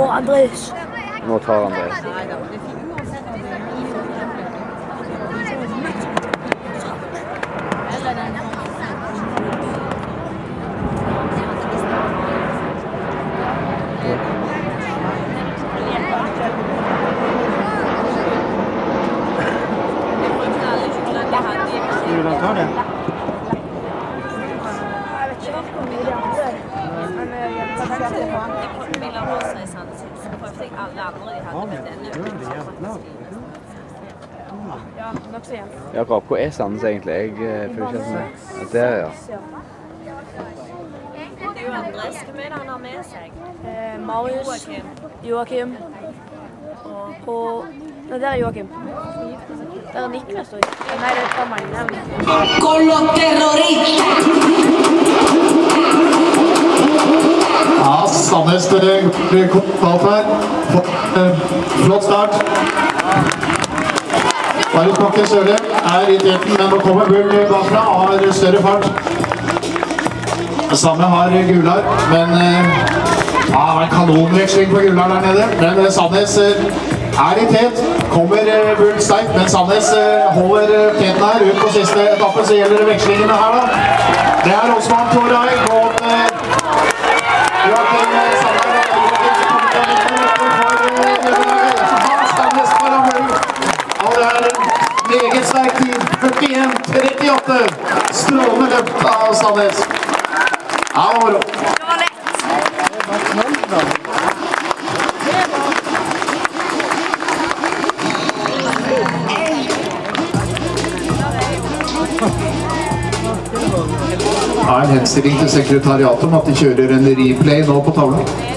Og Andreas. Nå tar Andreas. Vil han ta det? Jeg vet ikke hvor mye de andre er. Men eh, jeg tar kanskje det på. Ja, nokså jevnt. Jakob, hvor er Sandnes egentlig? Jeg føler følger ikke at med. er Der, ja. Det er jo Andres. Hvem er det han har med seg? Eh, Marius, Joakim og Nei, der er Joakim. Der er Niklas òg. Nei, det er fra Magne. Sandnes blir her. Eh, Flott start. Marius Bakke Sørli er i teten, men nå kommer Bull bakfra og har større fart. Samme har Gular, men eh, ja, det var en kanonveksling på Gular der nede. Men eh, Sandnes eh, er i tet. Kommer Bull sterkt, men Sandnes holder teten her. Ut på siste etappe så gjelder det vekslingene her, da. Det er Osman Toray mot eh, Joakim Sandberg. Sandnes foran Bull. Og det er en meget sterk tid. 41-38. Strålende løft av Sandnes. Ja, det var moro. Det er en henstilling til sekretariatet om at de kjører en replay nå på tavlen.